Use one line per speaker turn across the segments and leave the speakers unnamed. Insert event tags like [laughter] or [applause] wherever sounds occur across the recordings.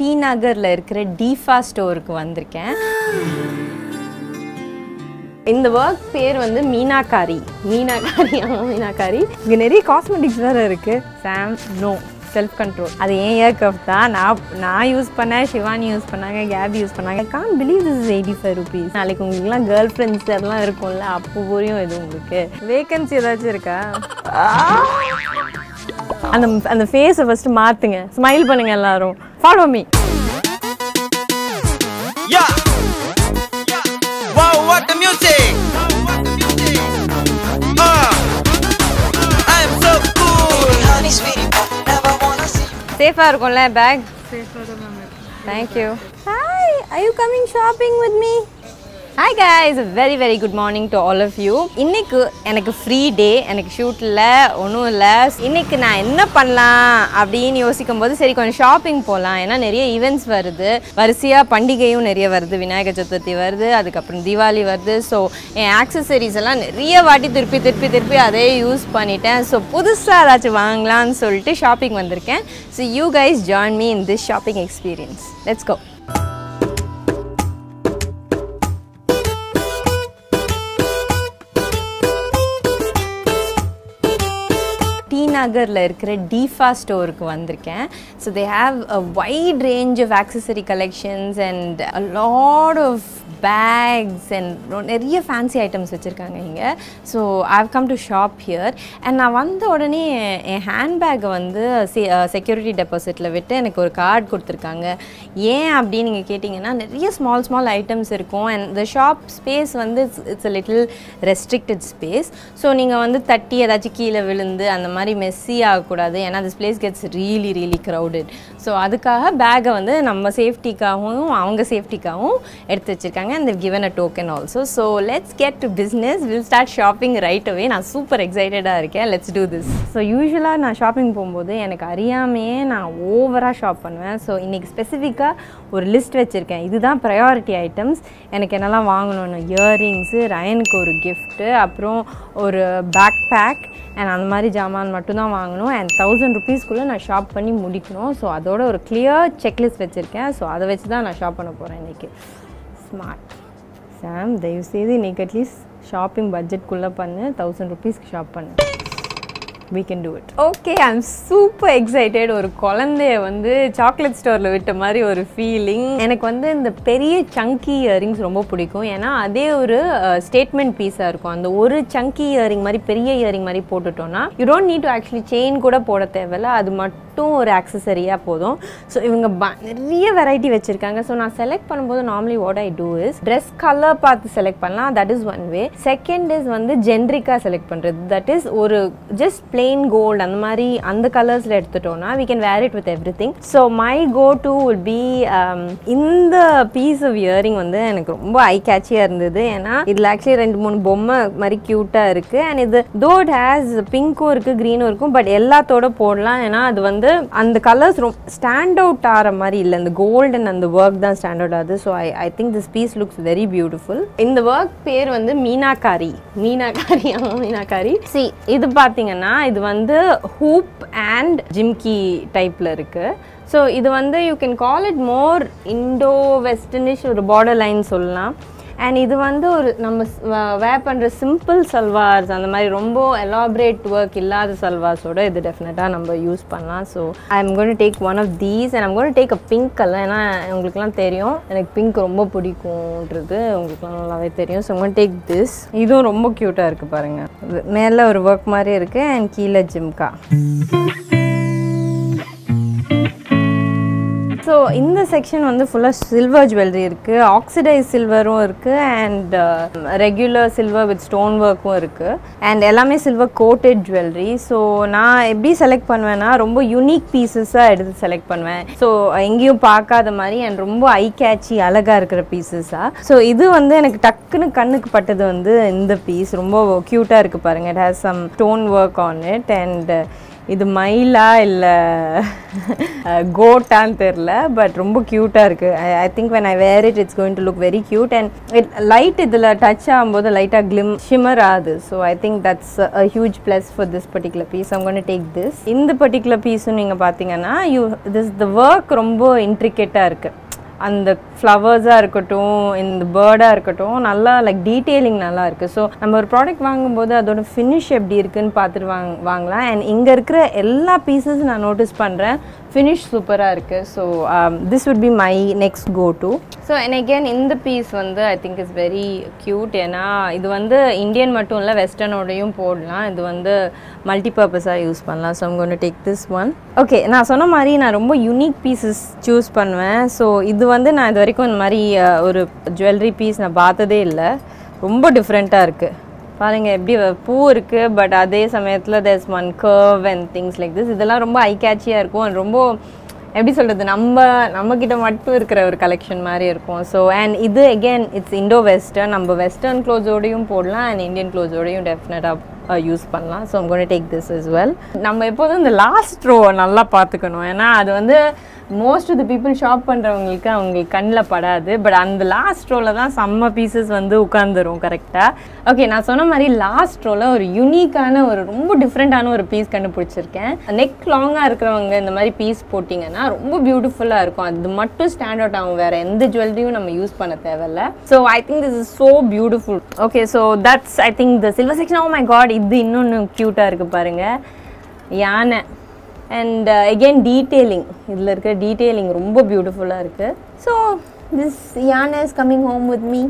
D நகரில் இருக்கிற டிஃபா ஸ்டோருக்கு வந்திருக்கேன். இந்த ஒர்க் பேர் வந்து மீனாக்காரி. மீனாக்காரி ஆமாம் மீனாக்காரி. இங்கே நிறைய காஸ்மெட்டிக்ஸ் வேறு இருக்குது சாம் நோ செல்ஃப் கண்ட்ரோல் அது ஏன் ஏர்க்ராஃப்ட் தான்? நான் நான் யூஸ் பண்ணேன் சிவானி யூஸ் பண்ணாங்க கேப் யூஸ் பண்ணாங்க. Can't believe this is eighty five rupees நாளைக்கு உங்களுக்குலாம் கேர்ள் ஃப்ரெண்ட்ஸ் எல்லாம் இருக்கும்ல அப்போ புரியும் இது உங்களுக்கு. வேகன்சி ஏதாச்சும் இருக்கா? அந்த அந்த ஃபேஸை ஃபஸ்ட்டு மாற்றுங்க ஸ்மைல் பண்ணுங்கள் எல்லாரும். Follow me
Yeah. Wow, what the music? Uh, I'm so cool.
Honey, sweetie, but never wanna see you.
சேஃபாக இருக்கும்ல bag thank you hi I you coming shopping with me Hi guys very very good morning to all of you இன்னைக்கு எனக்கு free டே எனக்கு ஷூட்டில் ஒன்றும் இல்லை. இன்னைக்கு நான் என்ன பண்ணலாம் அப்படின்னு யோசிக்கும் போது சரி கொஞ்சம் ஷாப்பிங் போகலாம் ஏன்னா நிறைய ஈவெண்ட்ஸ் வருது. வரிசையாக பண்டிகையும் நிறைய வருது. விநாயகர் சதுர்த்தி வருது அதுக்கப்புறம் தீபாவளி வருது. ஸோ என் ஆக்சசரிஸ் எல்லாம் நிறைய வாட்டி திருப்பி திருப்பி திருப்பி அதே யூஸ் பண்ணிட்டேன். ஸோ புதுசாக ஏதாச்சும் வாங்கலாம்னு சொல்லிட்டு ஷாப்பிங் வந்திருக்கேன். So you guys join me in this shopping experience let's go நகரில் இருக்கிற டீஃபா ஸ்டோருக்கு வந்திருக்கேன். So they have a wide range of accessory collections and a lot of bags and நிறைய ஃபேன்சி ஐட்டம்ஸ் வச்சுருக்காங்க இங்கே. So I've come to shop here and நான் வந்த உடனே என் ஹேண்ட்பேக்கை வந்து செக்யூரிட்டி டெபாசிட்டில் விட்டு எனக்கு ஒரு கார்டு கொடுத்துருக்காங்க. ஏன் அப்படின்னு நீங்கள் கேட்டிங்கன்னா நிறைய ஸ்மால் ஸ்மால் ஐட்டம்ஸ் இருக்கும் அண்ட் இந்த ஷாப் ஸ்பேஸ் வந்து it's a little restricted space so நீங்கள் வந்து தட்டி ஏதாச்சும் கீழே விழுந்து அந்த மாதிரி மெஸ்ஸி ஆகக்கூடாது. ஏன்னா this place gets really really crowded so அதுக்காக பேக்கை வந்து நம்ம சேஃப்டிக்காகவும் அவங்க சேஃப்டிக்காகவும் எடுத்து வச்சுருக்காங்க. And given a token also so let's get to business will start shopping right away நான் சூப்பர் எக்ஸைட்டடாக இருக்கேன். லெட்ஸ் டூ திஸ் ஸோ யூஸ்வலாக நான் ஷாப்பிங் போகும்போது எனக்கு அறியாமையே நான் ஓவராக ஷாப் பண்ணுவேன். ஸோ இன்றைக்கி ஸ்பெசிஃபிக்காக ஒரு லிஸ்ட் வச்சுருக்கேன். இதுதான் ப்ரையாரிட்டி ஐட்டம்ஸ் எனக்கு என்னெல்லாம் வாங்கணும்னு இயரிங்ஸு ரயனுக்கு ஒரு கிஃப்ட்டு அப்புறம் ஒரு பேக் பேக் அண்ட் அந்த மாதிரி ஜாமான் மட்டும்தான் வாங்கணும். அண்ட் தௌசண்ட் ருபீஸ்க்குள்ளே நான் ஷாப் பண்ணி முடிக்கணும். ஸோ அதோட ஒரு கிளியர் செக்லிஸ்ட் வச்சுருக்கேன். ஸோ அதை வச்சு தான் நான் ஷாப் பண்ண போகிறேன் இன்றைக்கி ஸ்மார்ட் சாம் தயவுசெய்து இன்றைக்கி அட்லீஸ்ட் ஷாப்பிங் பட்ஜெட்குள்ளே பண்ணு. தௌசண்ட் ருபீஸ்க்கு ஷாப் பண்ணு. We can do it okay I am super excited ஒரு குழந்தைய வந்து சாக்லேட் ஸ்டோரில் விட்ட மாதிரி ஒரு ஃபீலிங் எனக்கு வந்து இந்த பெரிய சங்கி இயரிங்ஸ் ரொம்ப பிடிக்கும். ஏன்னா அதே ஒரு ஸ்டேட்மெண்ட் பீஸாக இருக்கும். அந்த ஒரு சங்கி இயரிங் மாதிரி பெரிய இயரிங் மாதிரி போட்டுட்டோம்னா you don't need to actually chain கூட போட தேவையில்ல. அது மட்டும் ஒரு ஆக்சசரியாக போதும். ஸோ இவங்க ப- நிறைய வெரைட்டி வச்சுருக்காங்க. ஸோ நான் செலக்ட் பண்ணும்போது normally what I do is dress colour பார்த்து செலக்ட் பண்ணலாம். That is one way second is வந்து ஜென்ரிக்காக செலக்ட் பண்ணுறது தட் இஸ் ஒரு ஜஸ்ட் பிளெயின் கோல்டு அந்த மாதிரி அந்த கலர்ஸில் எடுத்துட்டோம்னா we can wear it with everything so my go to would be இந்த பீஸ் ஆஃப் இயரிங் வந்து எனக்கு ரொம்ப ஐ கேட்சியாக இருந்தது. ஏன்னா இதில் ஆக்சுவலி ரெண்டு மூணு பொம்மை மாதிரி க்யூட்டாக இருக்குது அண்ட் இது தோ இட் ஹேஸ் பிங்க்கும் இருக்குது க்ரீனும் இருக்கும் பட் எல்லாத்தோட போடலாம். ஏன்னா அது வந்து அந்த கலர்ஸ் ரொம்ப ஸ்டாண்ட் அவுட் ஆகிற மாதிரி இல்லை. இந்த கோல்டு அண்ட் அந்த ஒர்க் தான் ஸ்டாண்ட் அவுட் ஆகுது. So I I think this piece looks very beautiful இந்த ஒர்க் பேர் வந்து மீனாக்காரி. மீனாக்காரி ஆமாம் மீனாக்காரி. சி இது பார்த்தீங்கன்னா இது வந்து ஹூப் அண்ட் ஜிம்கி டைப்பில் இருக்குது ஸோ இது வந்து you can call it more Indo westernish ஒரு பார்டர் லைன் சொல்லலாம். அண்ட் இது வந்து ஒரு நம்ம வேர் பண்ணுற சிம்பிள் சல்வார்ஸ் அந்த மாதிரி ரொம்ப எலாபரேட் ஒர்க் இல்லாத சல்வார்ஸோட இது டெஃபினட்டாக நம்ம யூஸ் பண்ணலாம். So I am gonna take one of these and I'm gonna take a pink colour ஏன்னா உங்களுக்குலாம் தெரியும் எனக்கு பிங்க் ரொம்ப பிடிக்கும்ன்றது உங்களுக்குலாம் நல்லாவே தெரியும். ஸோ கோன் டேக் திஸ் இதுவும் ரொம்ப க்யூட்டாக இருக்குது பாருங்கள் மேலே ஒரு ஒர்க் மாதிரி இருக்குது அண்ட் கீழே ஜிம்கா. ஸோ இந்த செக்ஷன் வந்து ஃபுல்லாக சில்வர் ஜுவல்லரி இருக்குது ஆக்சிடைஸ் சில்வரும் இருக்குது and regular silver with stone ஒர்க்கும் இருக்குது அண்ட் எல்லாமே சில்வர் கோட்டட் ஜுவல்லரி ஸோ நான் எப்படி செலக்ட் பண்ணுவேன்னா ரொம்ப யூனிக் பீசஸாக எடுத்து செலக்ட் பண்ணுவேன். ஸோ எங்கேயும் பார்க்காத மாதிரி அண்ட் ரொம்ப ஐ கேட்சி அழகாக இருக்கிற பீசஸாக ஸோ இது வந்து எனக்கு டக்குன்னு கண்ணுக்கு பட்டது வந்து இந்த பீஸ் ரொம்ப க்யூட்டாக இருக்குது பாருங்கள் it has some stone work on it and இது மயிலா இல்லை கோட்டான்னு தெரில பட் ரொம்ப க்யூட்டாக இருக்குது I think when I wear it it's going to look very cute and it light இதில் டச் ஆகும்போது லைட்டாக கிளிம் ஷிமர் ஆகுது. So I think that's a huge plus for this particular piece அவங்க டேக் திஸ் இந்த particular பீஸும் நீங்கள் பார்த்தீங்கன்னா you this the work ரொம்ப இன்ட்ரிகேட்டாக இருக்குது அந்த ஃப்ளவர்ஸாக இருக்கட்டும் இந்த பேர்டாக இருக்கட்டும் நல்லா லைக் டீட்டெயிலிங் நல்லா இருக்குது ஸோ நம்ம ஒரு ப்ராடக்ட் வாங்கும்போது அதோட ஃபினிஷ் எப்படி இருக்குன்னு பார்த்துட்டு வாங் வாங்கலாம். அண்ட் இங்கே இருக்கிற எல்லா பீசஸும் நான் நோட்டீஸ் பண்ணுறேன் ஃபினிஷ் சூப்பராக இருக்குது so this would be my next go to so and again இந்த பீஸ் வந்து I think is very cute ஏன்னா இது வந்து இந்தியன் மட்டும் இல்லை வெஸ்டர்னோடையும் போடலாம். இது வந்து மல்டிபர்பஸாக யூஸ் பண்ணலாம். ஸோ அவங்க டேக் திஸ் ஒன் ஓகே நான் சொன்ன மாதிரி நான் ரொம்ப யூனிக் பீசஸ் சூஸ் பண்ணுவேன். ஸோ இது வந்து நான் இது வரைக்கும் இந்த மாதிரி uh, ஒரு ஜுவல்லரி பீஸ் நான் பார்த்ததே இல்லை. ரொம்ப டிஃப்ரெண்ட்டாக இருக்குது பாருங்க எப்படி பூ இருக்குது பட் அதே சமயத்தில் there's one curve and things like this இதெல்லாம் ரொம்ப ஐ கேட்சியாக இருக்கும். அண்ட் ரொம்ப எப்படி சொல்கிறது நம்ம நம்மக்கிட்ட மட்டும் இருக்கிற ஒரு கலெக்ஷன் மாதிரி இருக்கும். ஸோ அண்ட் இது அகெயின் இட்ஸ் இண்டோ வெஸ்டர்ன் நம்ம வெஸ்டர்ன் க்ளோஸோடையும் போடலாம் அண்ட் இந்தியன் க்ளோஸோடையும் டெஃபினட்டாக யூஸ் பண்ணலாம். So I'm take this is well நம்ம எப்போதும் இந்த லாஸ்ட் ரோ நல்லா பார்த்துக்கணும். ஏன்னா அது வந்து most of the people shop பண்ணுறவங்களுக்கு அவங்களுக்கு கண்ணில் படாது பட் அந்த லாஸ்ட் ரோவில் தான் செம்ம பீசஸ் வந்து உட்காந்துரும் கரெக்டாக ஓகே நான் சொன்ன மாதிரி லாஸ்ட் ரோவில் ஒரு யூனிக்கான ஒரு ரொம்ப டிஃப்ரெண்ட்டான ஒரு பீஸ் கண்டுபிடிச்சிருக்கேன். நெக் லாங்காக இருக்கிறவங்க இந்த மாதிரி பீஸ் போட்டிங்கன்னா ரொம்ப பியூட்டிஃபுல்லாக இருக்கும். அது மட்டும் ஸ்டாண்ட் அவுட் ஆகும் வேறு எந்த ஜுவல்லரியும் நம்ம யூஸ் பண்ண தேவையில்ல. So I think this is so beautiful okay so that's I think the silver section oh my God இது இன்னொன்று க்யூட்டாக இருக்குது பாருங்கள் யானை. அண்ட் எகெயின் டீட்டெயிலிங் இதில் இருக்கிற டீட்டெயிலிங் ரொம்ப பியூட்டிஃபுல்லாக இருக்குது ஸோ திஸ் யானை is coming home with me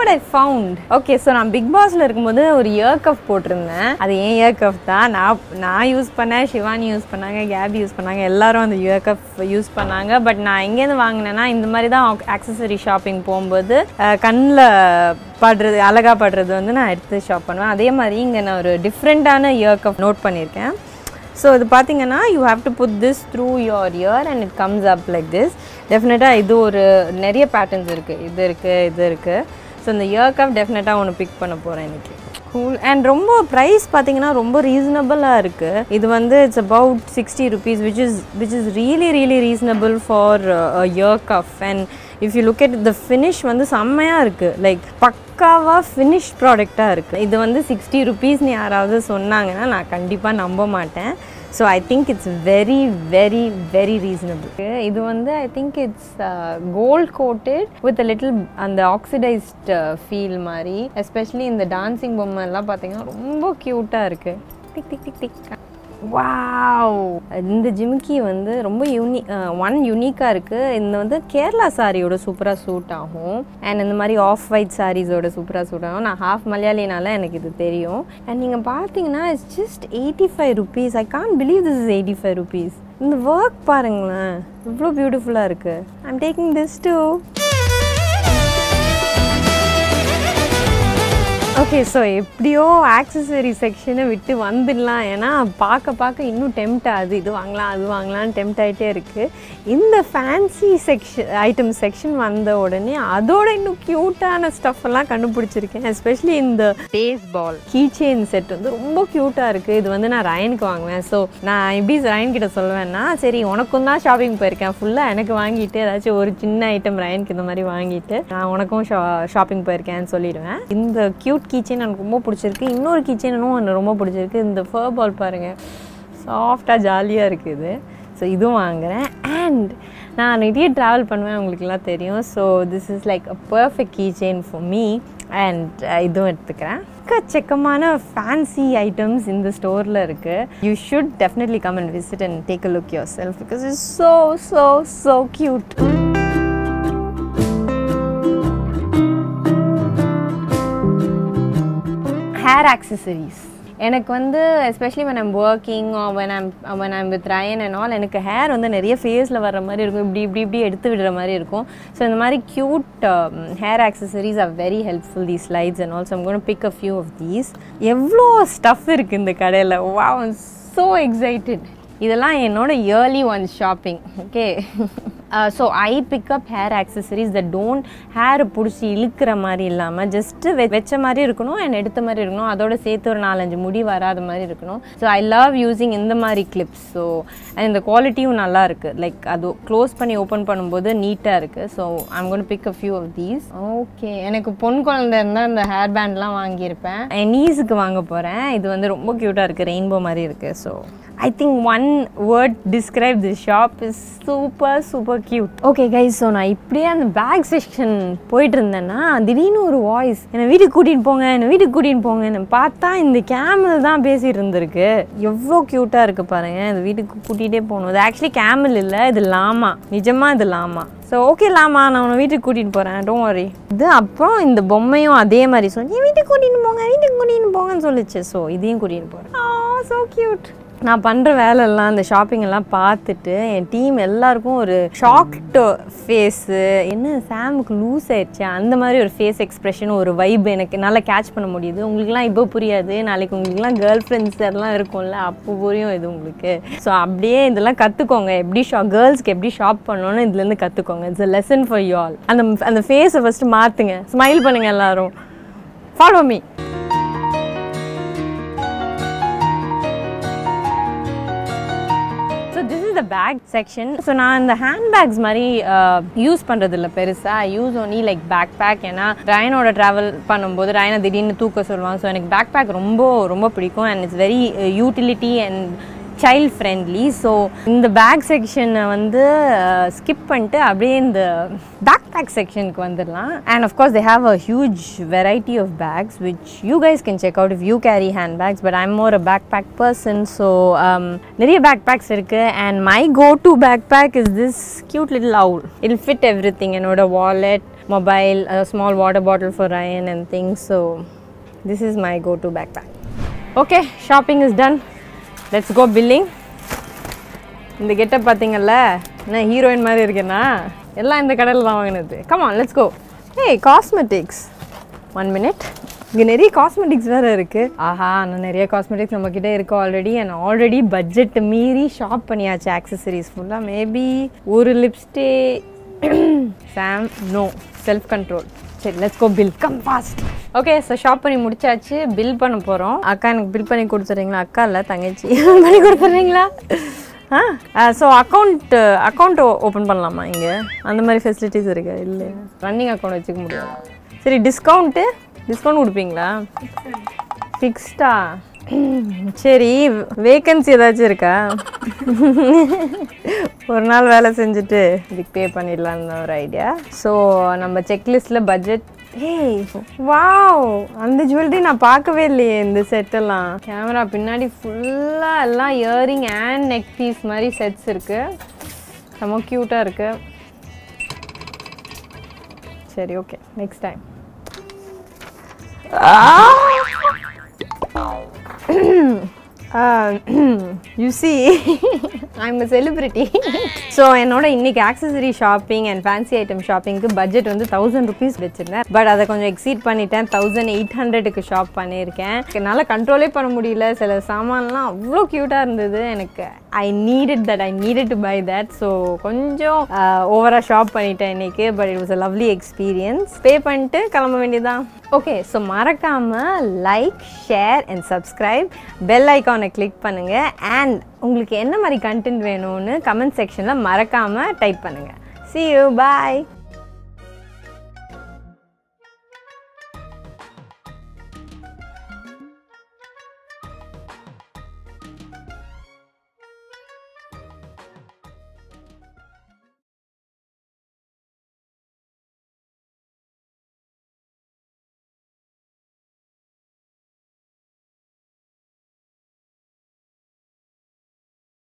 what I found okay so நான் பிக் பாஸில் இருக்கும்போது ஒரு இயர் கஃப் போட்டிருந்தேன். அது ஏன் இயர் கஃப் தான்? நான் நான் யூஸ் பண்ணேன் சிவானி யூஸ் பண்ணாங்க கேபி யூஸ் பண்ணாங்க எல்லாரும் அந்த இயர் கஃப் யூஸ் பண்ணாங்க. பட் நான் எங்கேருந்து வாங்கினேன்னா இந்த மாதிரி தான் ஆக்சசரி ஷாப்பிங் போகும்போது கண்ணில் படுறது அழகாக படுறது வந்து நான் எடுத்து ஷாப் பண்ணுவேன். அதே மாதிரி இங்கே நான் ஒரு டிஃப்ரெண்ட்டான இயர் கஃப் நோட் பண்ணியிருக்கேன். ஸோ இது பார்த்தீங்கன்னா you have to put this through your ear and it comes up like this டெஃபினட்டாக இது ஒரு நிறைய பேட்டர்ன்ஸ் இருக்குது இது இருக்குது இது இருக்குது ஸோ இந்த இயர் கப் டெஃபினட்டாக ஒன்று பிக் பண்ண போகிறேன் இன்னைக்கு. கூல் அண்ட் ரொம்ப ப்ரைஸ் பார்த்தீங்கன்னா ரொம்ப ரீசனபிளாக இருக்குது இது வந்து it's about sixty rupees which is which is really really reasonable for ear cuff and if you look at the finish வந்து செம்மையாக இருக்குது லைக் பக்காவாக ஃபினிஷ் ப்ராடக்டாக இருக்குது இது வந்து சிக்ஸ்டி ருபீஸ்னு யாராவது சொன்னாங்கன்னா நான் கண்டிப்பாக நம்ப மாட்டேன். So I think it's very very very reasonable இது வந்து I think it's gold coated with little அந்த ஆக்சிடைஸ்ட் ஃபீல் uh, மாதிரி எஸ்பெஷலி இந்த டான்சிங் பொம்மை எல்லாம் பார்த்தீங்கன்னா ரொம்ப க்யூட்டாக இருக்குது tick tick tick tick wow இந்த ஜிமிக்கி வந்து ரொம்ப யூனி ஒன் யூனிக்காக இருக்குது இந்த வந்து கேரளா சாரியோட சூப்பராக சூட் ஆகும். அண்ட் இந்த மாதிரி ஆஃப் ஒயிட் சாரீஸோட சூப்பராக சூட் ஆகும். நான் ஹாஃப் மலையாளினால எனக்கு இது தெரியும். அண்ட் நீங்கள் பார்த்தீங்கன்னா it's just eighty five rupees I can't believe this is eighty five rupees இந்த ஒர்க் பாருங்களேன். இவ்வளோ பியூட்டிஃபுல்லாக இருக்குது I am taking this too okay so எப்படியோ ஆக்சசரி செக்ஷனை விட்டு வந்துடலாம். ஏன்னா பார்க்க பார்க்க இன்னும் டெம்ட் ஆகுது இது வாங்கலாம் அது வாங்கலாம்னு டெம்ட் ஆகிட்டே இருக்குது இந்த ஃபேன்சி செக்ஷன் ஐட்டம் செக்ஷன் வந்த உடனே அதோட இன்னும் க்யூட்டான ஸ்டஃப் எல்லாம் கண்டுபிடிச்சிருக்கேன். எஸ்பெஷலி இந்த baseball key chain set வந்து ரொம்ப க்யூட்டாக இருக்குது இது வந்து நான் ரயனுக்கு வாங்குவேன். ஸோ நான் எப்படி ரயன் கிட்ட சொல்லுவேன்னா சரி உனக்கும் தான் ஷாப்பிங் போயிருக்கேன். ஃபுல்லாக எனக்கு வாங்கிட்டு ஏதாச்சும் ஒரு சின்ன ஐட்டம் ரயனுக்கு இந்த மாதிரி வாங்கிட்டு நான் உனக்கும் ஷா ஷாப்பிங் போயிருக்கேன்னு சொல்லிடுவேன். இந்த க்யூட் கீச்செயின் எனக்கு ரொம்ப பிடிச்சிருக்கு. இன்னொரு கீச்செயினும் எனக்கு ரொம்ப பிடிச்சிருக்கு. இந்த ஃபர் பால் பாருங்கள் சாஃப்டாக ஜாலியாக இருக்குது ஸோ இதுவும் வாங்குறேன். அண்ட் நான் நிறைய ட்ராவல் பண்ணுவேன். உங்களுக்குலாம் தெரியும். So this is like a perfect key chain for me and இதுவும் எடுத்துக்கிறேன். எக்கச்சக்கமான ஃபேன்சி ஐட்டம்ஸ் இந்த ஸ்டோரில் இருக்குது you should definitely come and visit and take a look yourself because is so so so cute hair accessories எனக்கு வந்து especially when I'm working when I'm I'm when I'm with Ryan and எனக்கு hair வந்து நிறைய ஃபேஸில் வர்ற மாதிரி இருக்கும். இப்படி இப்படி இப்படி எடுத்து விடுற மாதிரி இருக்கும். ஸோ இந்த மாதிரி cute hair accessories are very helpful these lights and also I'm gonna pick a few of these எவ்வளோ ஸ்டஃப் இருக்குது இந்த கடையில். வா ஸோ எக்ஸைட்டட் இதெல்லாம் என்னோட yearly one shopping okay so I pick up hair accessories the don't hair பிடிச்சி இழுக்கிற மாதிரி இல்லாமல் ஜஸ்ட்டு வெ வச்ச மாதிரி இருக்கணும் அண்ட் எடுத்த மாதிரி இருக்கணும். அதோட சேர்த்து ஒரு நாலஞ்சு முடி வராத மாதிரி இருக்கணும். ஸோ ஐ லவ் யூஸிங் இந்த மாதிரி கிளிப்ஸ் ஸோ அண்ட் இந்த குவாலிட்டியும் நல்லா இருக்குது லைக் அது க்ளோஸ் பண்ணி ஓப்பன் பண்ணும்போது நீட்டாக இருக்குது so I'm gonna pick a few of these okay எனக்கு பொன் குழந்தை இருந்தால் இந்த ஹேர் பேண்ட்லாம் வாங்கியிருப்பேன். என் நீஸுக்கு வாங்க போகிறேன் இது வந்து ரொம்ப க்யூட்டாக இருக்குது ரெயின்போ மாதிரி இருக்குது so I think one word describe the shop is super super cute okay guys so நான் இப்படியே அந்த பேக் செக்ஷன் போயிட்டு இருந்தேன்னா திடீர்னு ஒரு வாய்ஸ் என்னை வீட்டுக்கு கூட்டிகிட்டு போங்க என்னை வீட்டுக்கு கூட்டிகிட்டு போங்கன்னு பார்த்தா இந்த கேமல் தான் பேசிகிட்டு இருந்திருக்கு. எவ்வளோ க்யூட்டாக இருக்குது பாருங்க இந்த வீட்டுக்கு கூட்டிகிட்டே போகணும் இது ஆக்சுவலி கேமல் இல்லை இது லாமா நிஜமாக இது லாமா ஸோ ஓகே லாமா நான் உன்னை வீட்டுக்கு கூட்டிகிட்டு போகிறேன் டோன் வரி இது அப்புறம் இந்த பொம்மையும் அதே மாதிரி சொல்லி வீட்டுக்கு கூட்டிகிட்டு போங்க வீட்டுக்கு கூட்டிகிட்டு போங்கன்னு சொல்லிச்சு. ஸோ இதையும் கூட்டிகிட்டு போகிறேன் ஆ ஸோ க்யூட் நான் பண்ணுற வேலையெல்லாம் அந்த ஷாப்பிங் எல்லாம் பார்த்துட்டு என் டீம் எல்லாருக்கும் ஒரு ஷாக்டு ஃபேஸு என்ன சாமுக்கு லூஸ் ஆயிடுச்சு அந்த மாதிரி ஒரு ஃபேஸ் எக்ஸ்ப்ரெஷன் ஒரு வைப் எனக்கு நல்லா கேட்ச் பண்ண முடியுது. உங்களுக்குலாம் இப்போ புரியாது. நாளைக்கு உங்களுக்குலாம் கேர்ள் ஃப்ரெண்ட்ஸ் எல்லாம் இருக்கும்ல அப்போ புரியும் இது உங்களுக்கு. ஸோ அப்படியே இதெல்லாம் கற்றுக்கோங்க எப்படி ஷா கேர்ள்ஸ்க்கு எப்படி ஷாப் பண்ணணும்னு இதுலேருந்து கற்றுக்கோங்க it's a lesson for you all அந்த அந்த ஃபேஸை ஃபஸ்ட்டு மாற்றுங்க ஸ்மைல் பண்ணுங்கள் எல்லோரும். Follow me the bag section so நான் இந்த ஹேண்ட் பேக்ஸ் மாதிரி யூஸ் பண்ணுறதில்ல பெருசாக use only like backpack ஏன்னா ரயனோட ட்ராவல் பண்ணும்போது ரயனை திடீர்னு தூக்க சொல்லுவான் ஸோ எனக்கு பேக் பேக் ரொம்ப ரொம்ப பிடிக்கும். And it's very utility and child friendly so இந்த பேக் செக்ஷனை வந்து ஸ்கிப் பண்ணிட்டு அப்படியே இந்த பேக் பேக் செக்ஷனுக்கு வந்துடலாம். And of course they have a huge variety of bags which you guys can check out if you carry hand bags but I'm more a backpack person so நிறைய backpacks இருக்குது and my go to backpack is this cute little owl will fit thing என்னோட wallet mobile small water bottle for Ryan and things so this is my go to backpack okay shopping is done let's go billing இந்த getup பார்த்தீங்கல்ல என்ன heroine மாதிரி இருக்கேன்னா எல்லாம் இந்த கடையில் தான் வாங்கினது. கமான் லெட்ஸ் கோ ஏய் காஸ்மெட்டிக்ஸ் ஒன் மினிட் இங்கே நிறைய காஸ்மெட்டிக்ஸ் வேறு இருக்குது ஆஹா நான் நிறைய காஸ்மெட்டிக்ஸ் நம்மக்கிட்ட இருக்கு ஆல்ரெடி அண்ட் ஆல்ரெடி பட்ஜெட் மீறி ஷாப் பண்ணியாச்சு ஆக்சசரிஸ் ஃபுல்லாக மேபி ஒரு லிப்ஸ்டே சாம் நோ செல்ஃப் கண்ட்ரோல் சரி let's go bill come fast okay so shop பண்ணி முடிச்சாச்சு. பில் பண்ண போகிறோம் அக்கா எனக்கு பில் பண்ணி கொடுத்துட்றீங்களா அக்கா இல்லை தங்கச்சி. [laughs] பண்ணி கொடுத்துட்றீங்களா ஆ? ஸோ அக்கௌண்ட் அக்கௌண்ட் ஓப்பன் பண்ணலாமா இங்கே? அந்த மாதிரி ஃபெசிலிட்டிஸ் இருக்கு? இல்லை. ரன்னிங் அக்கௌண்ட் வச்சுக்க முடியாது. சரி டிஸ்கவுண்ட்டு டிஸ்கவுண்ட் கொடுப்பீங்களா? ஃபிக்ஸ்டா சரி வேக்கன்சி ஏதாச்சும் இருக்கா? ஒரு நாள் வேலை செஞ்சுட்டு இதுக்கு பே பண்ணிடலான்னு ஒரு ஐடியா ஸோ நம்ம செக்லிஸ்ட்டில் பட்ஜெட் ஏய் வாவ் அந்த ஜுவல்லரி நான் பார்க்கவே இல்லையே இந்த செட்டெல்லாம் கேமரா பின்னாடி ஃபுல்லாக எல்லாம் இயரிங் அண்ட் நெக் பீஸ் மாதிரி செட்ஸ் இருக்கு. செம்ம க்யூட்டாக இருக்கு. சரி okay next time you see I'm a celebrity so என்னோட இன்னைக்கு accessory shopping and fancy item ஷாப்பிங்க்கு budget வந்து தௌசண்ட் ருபீஸ் வச்சுருந்தேன். பட் அதை கொஞ்சம் எக்ஸீட் பண்ணிட்டேன். தௌசண்ட் எயிட் ஹண்ட்ரடுக்கு ஷாப் பண்ணியிருக்கேன். என்னால் கண்ட்ரோலே பண்ண முடியல. சில சாமான்லாம் அவ்வளோ க்யூட்டாக இருந்தது. எனக்கு I needed that I needed to buy that so கொஞ்சம் uh, ஓவராக ஷாப் பண்ணிட்டேன் இன்னைக்கு. But it was a lovely experience pay பண்ணிட்டு கிளம்ப வேண்டியதான் ஓகே ஸோ மறக்காமல் like share and subscribe bell ஐக்கானை கிளிக் பண்ணுங்கள் அண்ட் உங்களுக்கு என்ன மாதிரி கண்டென்ட் வேணும்னு கமெண்ட் செக்ஷனில் மறக்காமல் டைப் பண்ணுங்கள் சி யூ பாய்